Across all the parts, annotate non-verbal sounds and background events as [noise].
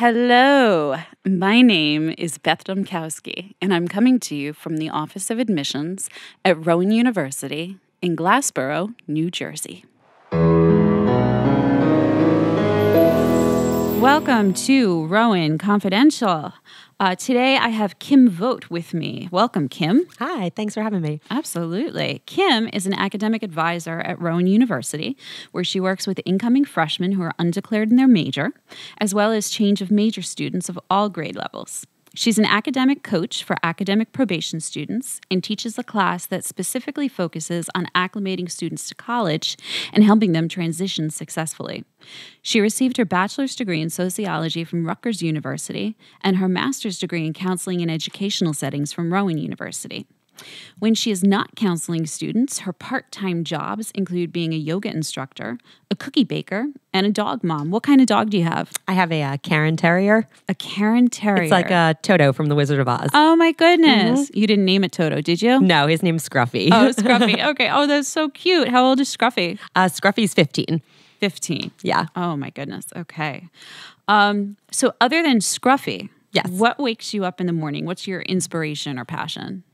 Hello, my name is Beth Domkowski, and I'm coming to you from the Office of Admissions at Rowan University in Glassboro, New Jersey. Welcome to Rowan Confidential. Uh, today I have Kim Vogt with me. Welcome, Kim. Hi, thanks for having me. Absolutely. Kim is an academic advisor at Rowan University, where she works with incoming freshmen who are undeclared in their major, as well as change of major students of all grade levels. She's an academic coach for academic probation students and teaches a class that specifically focuses on acclimating students to college and helping them transition successfully. She received her bachelor's degree in sociology from Rutgers University and her master's degree in counseling and educational settings from Rowan University. When she is not counseling students, her part time jobs include being a yoga instructor, a cookie baker, and a dog mom. What kind of dog do you have? I have a uh, Cairn Terrier. A Cairn Terrier. It's like a Toto from The Wizard of Oz. Oh my goodness. You didn't name it Toto, did you? No, his name's Scruffy. Oh, [laughs] Scruffy. Okay. Oh, that's so cute. How old is Scruffy? Uh, Scruffy's 15. 15. Yeah. Oh my goodness. Okay. Um, so other than Scruffy, Yes. what wakes you up in the morning? What's your inspiration or passion?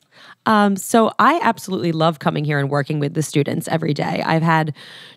Um, so I absolutely love coming here and working with the students every day. I've had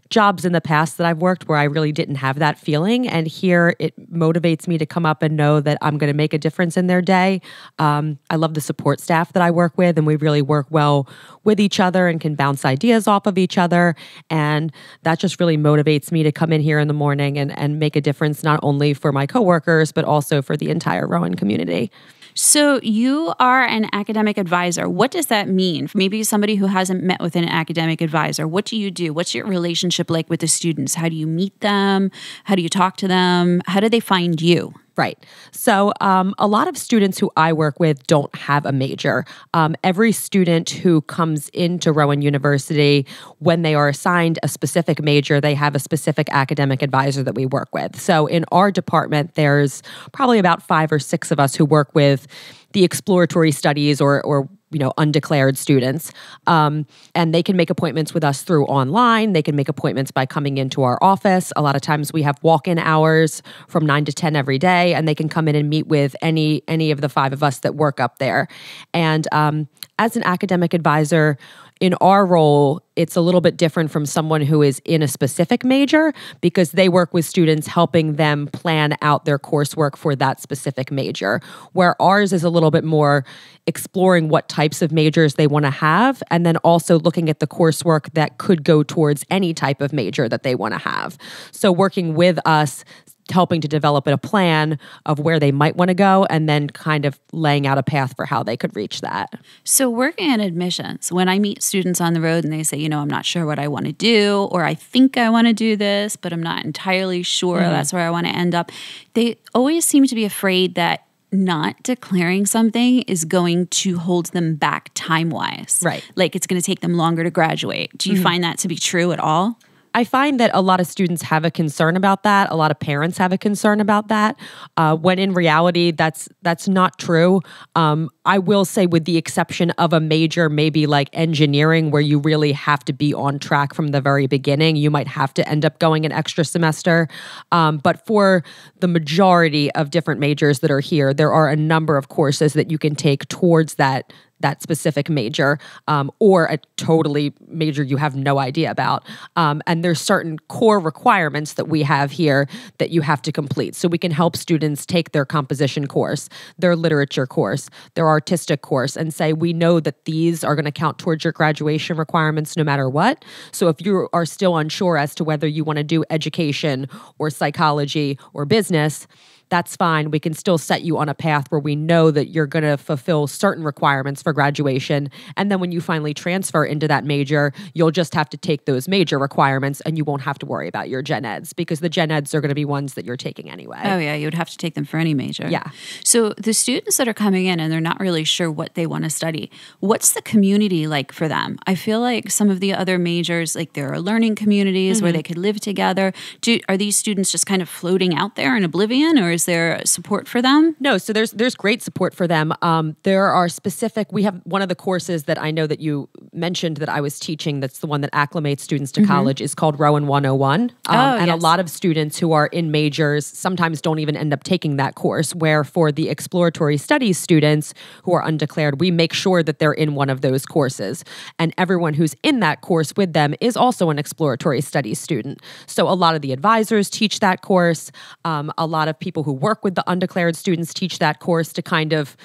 jobs in the past that I've worked where I really didn't have that feeling, and here it motivates me to come up and know that I'm going to make a difference in their day. Um, I love the support staff that I work with, and we really work well with each other and can bounce ideas off of each other, and that just really motivates me to come in here in the morning and and make a difference not only for my coworkers but also for the entire Rowan community. So you are an academic advisor. What does that mean? Maybe somebody who hasn't met with an academic advisor. What do you do? What's your relationship like with the students? How do you meet them? How do you talk to them? How do they find you? Right. So, um, a lot of students who I work with don't have a major. Um, every student who comes into Rowan University, when they are assigned a specific major, they have a specific academic advisor that we work with. So, in our department, there's probably about five or six of us who work with the exploratory studies or, or you know undeclared students. Um, and they can make appointments with us through online. They can make appointments by coming into our office. A lot of times we have walk-in hours from 9 to 10 every day and they can come in and meet with any any of the five of us that work up there. And um, as an academic advisor in our role, it's a little bit different from someone who is in a specific major because they work with students helping them plan out their coursework for that specific major. Where ours is a little bit more exploring what types of majors they want to have and then also looking at the coursework that could go towards any type of major that they want to have. So working with us helping to develop a plan of where they might want to go and then kind of laying out a path for how they could reach that. So, working in admissions, when I meet students on the road and they say, you know, I'm not sure what I want to do, or I think I want to do this, but I'm not entirely sure Mm-hmm. that's where I want to end up, they always seem to be afraid that not declaring something is going to hold them back time wise. Right. Like it's going to take them longer to graduate. Do you find that to be true at all? I find that a lot of students have a concern about that. A lot of parents have a concern about that. Uh, when in reality, that's that's not true. Um, I will say, with the exception of a major, maybe like engineering, where you really have to be on track from the very beginning, you might have to end up going an extra semester. Um, but for the majority of different majors that are here, there are a number of courses that you can take towards that that specific major um, or a totally major you have no idea about. Um, and there's certain core requirements that we have here that you have to complete. So we can help students take their composition course, their literature course, their artistic course, and say, we know that these are going to count towards your graduation requirements no matter what. So if you are still unsure as to whether you want to do education or psychology or business, that's fine. We can still set you on a path where we know that you're going to fulfill certain requirements for graduation. And then when you finally transfer into that major, you'll just have to take those major requirements and you won't have to worry about your gen eds because the gen eds are going to be ones that you're taking anyway. Oh yeah, you would have to take them for any major. Yeah. So the students that are coming in and they're not really sure what they want to study, what's the community like for them? I feel like some of the other majors, like there are learning communities where mm-hmm. they could live together. Do are these students just kind of floating out there in oblivion, or is there support for them? No, so there's there's great support for them. Um, there are specific. We have one of the courses that I know that you mentioned that I was teaching. That's the one that acclimates students to college is called Rowan 101. Um, Mm-hmm. Oh, and a lot of students who are in majors sometimes don't even end up taking that course. Where for the exploratory studies students who are undeclared, we make sure that they're in one of those courses, and everyone who's in that course with them is also an exploratory studies student. So a lot of the advisors teach that course. Um, a lot of people who work with the undeclared students teach that course to kind of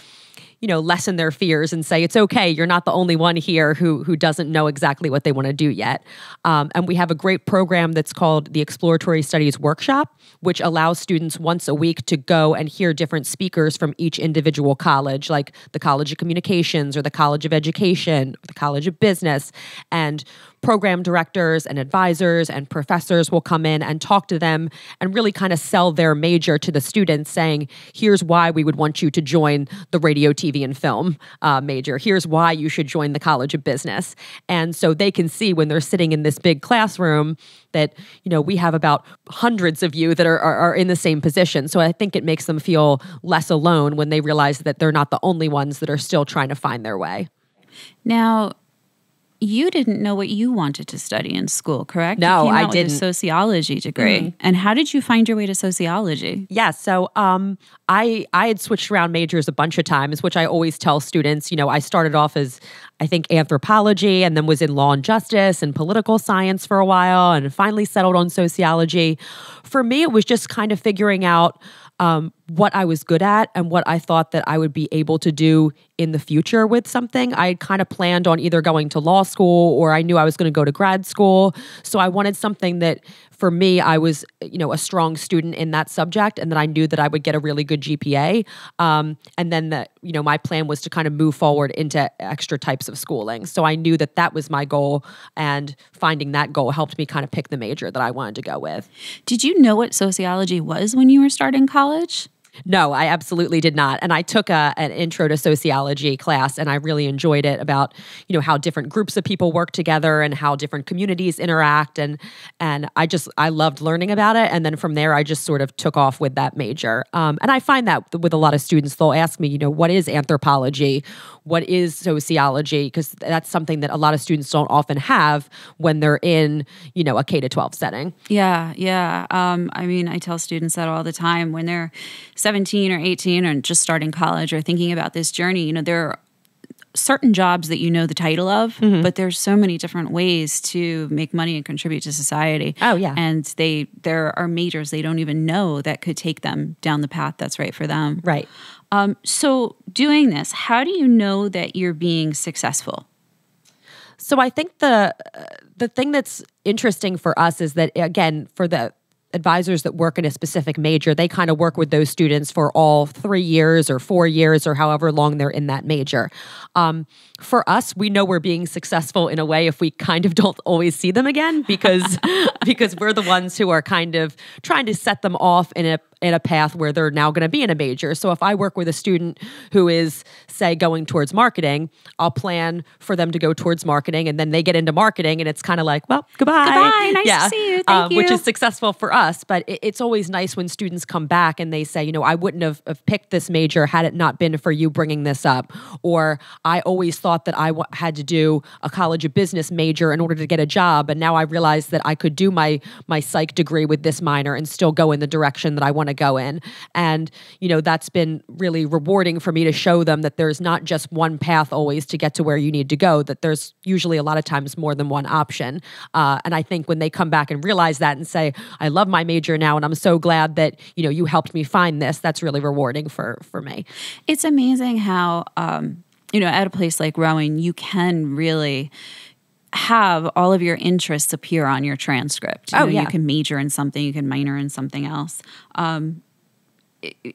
you know lessen their fears and say it's okay you're not the only one here who who doesn't know exactly what they want to do yet. Um, and we have a great program that's called the exploratory studies workshop which allows students once a week to go and hear different speakers from each individual college like the college of communications or the college of education the college of business and program directors and advisors and professors will come in and talk to them and really kind of sell their major to the students, saying, here's why we would want you to join the radio, TV, and film uh, major. Here's why you should join the College of Business. And so they can see when they're sitting in this big classroom that, you know, we have about hundreds of you that are, are, are in the same position. So I think it makes them feel less alone when they realize that they're not the only ones that are still trying to find their way. Now, you didn't know what you wanted to study in school, correct? No, I out with a didn't. sociology degree. And how did you find your way to sociology? Yeah, so um, I I had switched around majors a bunch of times, which I always tell students. You know, I started off as I think anthropology, and then was in law and justice and political science for a while, and finally settled on sociology. For me, it was just kind of figuring out um, what I was good at and what I thought that I would be able to do in the future with something. I kind of planned on either going to law school or I knew I was going to go to grad school. So I wanted something that for me, I was, you know, a strong student in that subject and that I knew that I would get a really good GPA. Um, and then that, you know, my plan was to kind of move forward into extra types of schooling. So I knew that that was my goal and finding that goal helped me kind of pick the major that I wanted to go with. Did you know what sociology was when you were starting college? No, I absolutely did not. And I took a, an intro to sociology class and I really enjoyed it about, you know, how different groups of people work together and how different communities interact and and I just I loved learning about it and then from there I just sort of took off with that major. Um, and I find that with a lot of students they'll ask me, you know, what is anthropology? What is sociology? Because that's something that a lot of students don't often have when they're in, you know, a K to 12 setting. Yeah, yeah. Um, I mean, I tell students that all the time when they're 17 or 18 and just starting college or thinking about this journey. You know, there are certain jobs that you know the title of, Mm-hmm. but there's so many different ways to make money and contribute to society. Oh, yeah. And they there are majors they don't even know that could take them down the path that's right for them. Right. Um, so doing this, how do you know that you're being successful? So I think the uh, the thing that's interesting for us is that again for the advisors that work in a specific major, they kind of work with those students for all three years or four years or however long they're in that major. Um, for us, we know we're being successful in a way if we kind of don't always see them again because [laughs] because we're the ones who are kind of trying to set them off in a in a path where they're now going to be in a major. So if I work with a student who is say going towards marketing, I'll plan for them to go towards marketing and then they get into marketing and it's kind of like, well, goodbye. Goodbye. Nice to see you. Thank um, Which is successful for us, but it, it's always nice when students come back and they say, you know, I wouldn't have, have picked this major had it not been for you bringing this up. Or I always thought that I w- had to do a college of business major in order to get a job, and now I realize that I could do my my psych degree with this minor and still go in the direction that I want to go in. And you know, that's been really rewarding for me to show them that there's not just one path always to get to where you need to go. That there's usually a lot of times more than one option. Uh, and I think when they come back and realize that and say, "I love my major now, and I'm so glad that you know you helped me find this," that's really rewarding for for me. It's amazing how, um, you know, at a place like Rowan, you can really have all of your interests appear on your transcript. You Oh, know, yeah. You can major in something, you can minor in something else. Um,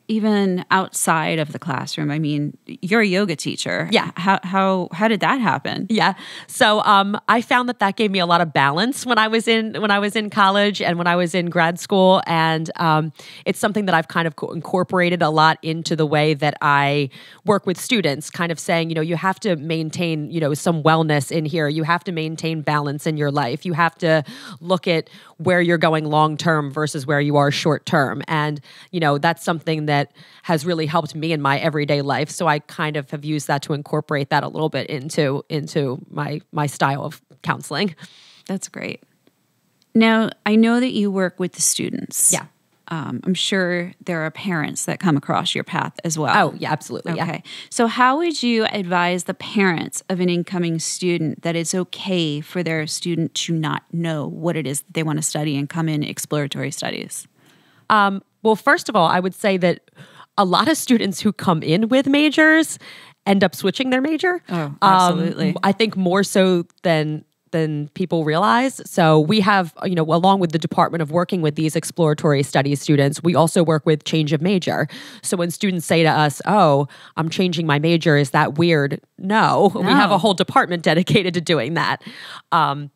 even outside of the classroom, I mean, you're a yoga teacher. Yeah. How how how did that happen? Yeah. So um, I found that that gave me a lot of balance when I was in when I was in college and when I was in grad school, and um, it's something that I've kind of incorporated a lot into the way that I work with students. Kind of saying, you know, you have to maintain, you know, some wellness in here. You have to maintain balance in your life. You have to look at where you're going long term versus where you are short term, and you know that's something something that has really helped me in my everyday life. So I kind of have used that to incorporate that a little bit into into my my style of counseling. That's great. Now, I know that you work with the students. Yeah. Um, I'm sure there are parents that come across your path as well. Oh, yeah, absolutely. Okay. Yeah. So, how would you advise the parents of an incoming student that it's okay for their student to not know what it is that they want to study and come in exploratory studies? Um, well, first of all, I would say that a lot of students who come in with majors end up switching their major. Oh, absolutely. Um, I think more so than than people realize. So we have, you know, along with the department of working with these exploratory studies students, we also work with change of major. So when students say to us, "Oh, I'm changing my major," is that weird? No, we have a whole department dedicated to doing that. Um,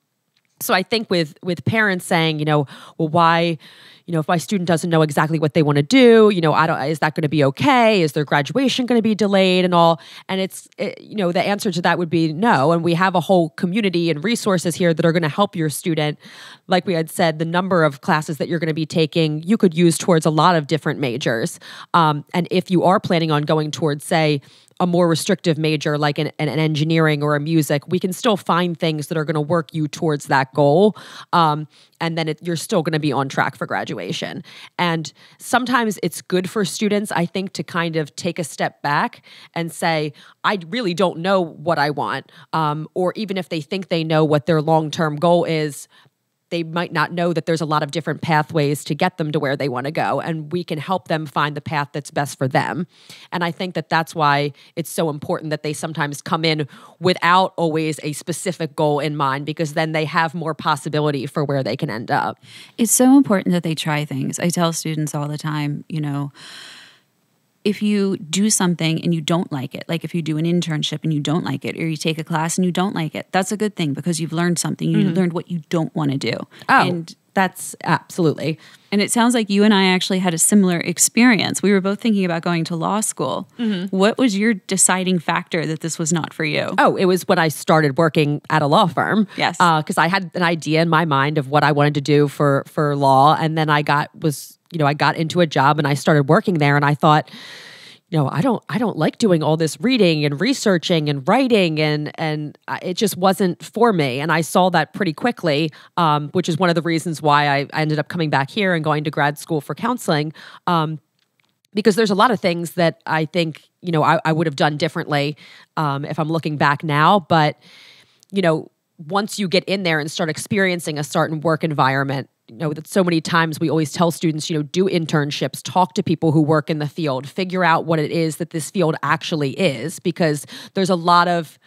so I think with with parents saying, you know, well, why, you know, if my student doesn't know exactly what they want to do, you know, I don't, is that going to be okay? Is their graduation going to be delayed and all? And it's, it, you know, the answer to that would be no. And we have a whole community and resources here that are going to help your student. Like we had said, the number of classes that you're going to be taking, you could use towards a lot of different majors. Um, and if you are planning on going towards, say, a more restrictive major like an, an, engineering or a music, we can still find things that are going to work you towards that goal. Um, and then it, you're still going to be on track for graduation. And sometimes it's good for students, I think, to kind of take a step back and say, I really don't know what I want. Um, or even if they think they know what their long term goal is, they might not know that there's a lot of different pathways to get them to where they want to go and we can help them find the path that's best for them. And i think that that's why it's so important that they sometimes come in without always a specific goal in mind because then they have more possibility for where they can end up. It's so important that they try things. I tell students all the time you know if you do something and you don't like it, like if you do an internship and you don't like it, or you take a class and you don't like it, that's a good thing because you've learned something. You mm-hmm. learned what you don't want to do. Oh, and that's absolutely. And it sounds like you and I actually had a similar experience. We were both thinking about going to law school. Mm-hmm. What was your deciding factor that this was not for you? Oh, it was when I started working at a law firm. Yes, because uh, I had an idea in my mind of what I wanted to do for for law, and then I got was you know, I got into a job and I started working there and I thought, you know, I don't I don't like doing all this reading and researching and writing and and it just wasn't for me. And I saw that pretty quickly, um, which is one of the reasons why I, I, ended up coming back here and going to grad school for counseling. Um, because there's a lot of things that I think you know I, I would have done differently um, if I'm looking back now. But you know, once you get in there and start experiencing a certain work environment, you know that so many times we always tell students you know do internships talk to people who work in the field figure out what it is that this field actually is because there's a lot of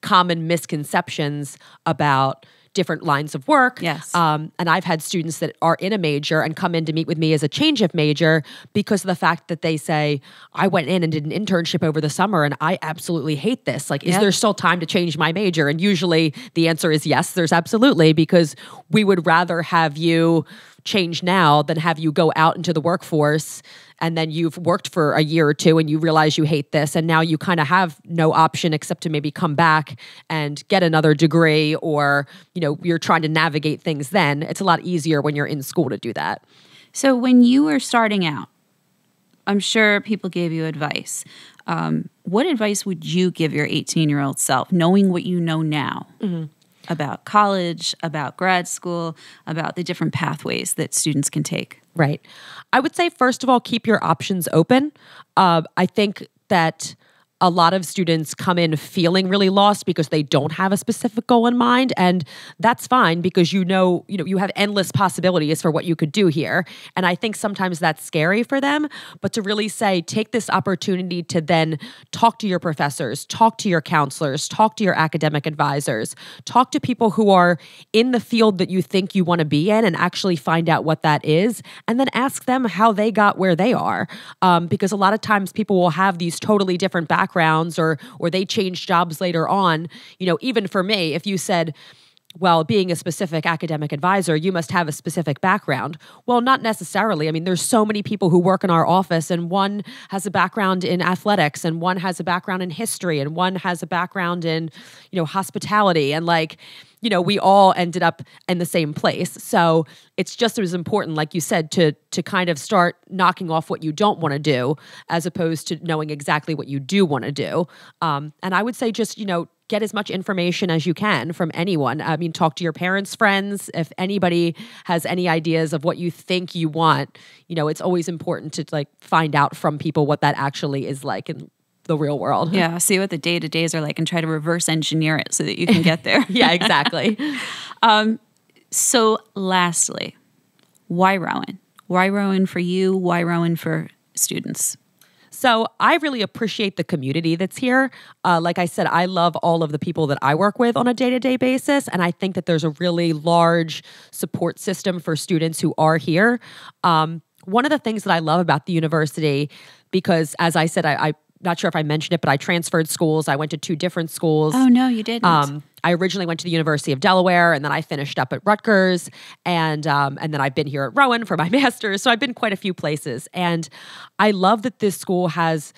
common misconceptions about different lines of work. Yes. Um, and I've had students that are in a major and come in to meet with me as a change of major because of the fact that they say, I went in and did an internship over the summer and I absolutely hate this. Like, is there still time to change my major? And usually the answer is yes, there's absolutely, because we would rather have you change now than have you go out into the workforce and then you've worked for a year or two and you realize you hate this and now you kind of have no option except to maybe come back and get another degree or you know you're trying to navigate things then. It's a lot easier when you're in school to do that. So when you were starting out i'm sure people gave you advice. Um, what advice would you give your 18 year old self knowing what you know now? Mm-hmm about college, about grad school, about the different pathways that students can take? Right. I would say, first of all, keep your options open. Uh, I think that a lot of students come in feeling really lost because they don't have a specific goal in mind and that's fine because you know you know you have endless possibilities for what you could do here and i think sometimes that's scary for them. But to really say take this opportunity to then talk to your professors talk to your counselors talk to your academic advisors talk to people who are in the field that you think you want to be in and actually find out what that is and then ask them how they got where they are. Um, because a lot of times people will have these totally different backgrounds backgrounds or or they change jobs later on. You know even for me if you said well, being a specific academic advisor, you must have a specific background. Well, not necessarily. I mean, there's so many people who work in our office, and one has a background in athletics, and one has a background in history, and one has a background in, you know, hospitality. And like, you know, we all ended up in the same place. So it's just as important, like you said, to to kind of start knocking off what you don't want to do, as opposed to knowing exactly what you do want to do. Um, and I would say just, you know, get as much information as you can from anyone. I mean, talk to your parents, friends. If anybody has any ideas of what you think you want, you know, it's always important to like find out from people what that actually is like in the real world. Yeah, see what the day to days are like and try to reverse engineer it so that you can get [laughs] there. yeah, exactly. [laughs] um, so, lastly, why Rowan? Why Rowan for you? Why Rowan for students? So I really appreciate the community that's here. Uh, like I said, I love all of the people that I work with on a day to day basis. And I think that there's a really large support system for students who are here. Um, one of the things that I love about the university, because as I said, I, I not sure if I mentioned it, but I transferred schools. I went to two different schools. Oh no, you didn't. Um, I originally went to the University of Delaware, and then I finished up at Rutgers, and um, and then I've been here at Rowan for my [laughs] master's. So I've been quite a few places, and I love that this school has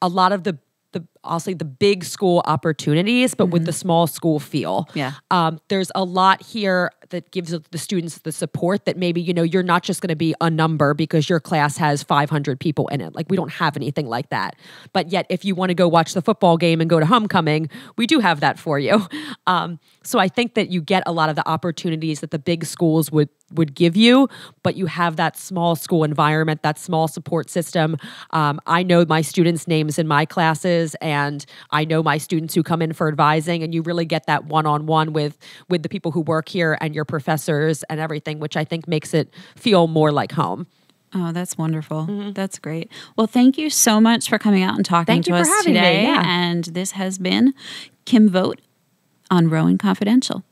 a lot of the the I'll say the big school opportunities, but mm-hmm. with the small school feel. Yeah. Um, there's a lot here that gives the students the support that maybe, you know, you're not just going to be a number because your class has 500 people in it. Like we don't have anything like that. But yet, if you want to go watch the football game and go to homecoming, we do have that for you. [laughs] Um, so I think that you get a lot of the opportunities that the big schools would would give you, but you have that small school environment, that small support system. Um, I know my students' names in my classes and I know my students who come in for advising and you really get that one-on-one with with the people who work here and your professors and everything which I think makes it feel more like home. Oh, that's wonderful. Mm-hmm. That's great. Well, thank you so much for coming out and talking thank to us today. Me, yeah. And this has been Kim Vogt on Rowan Confidential.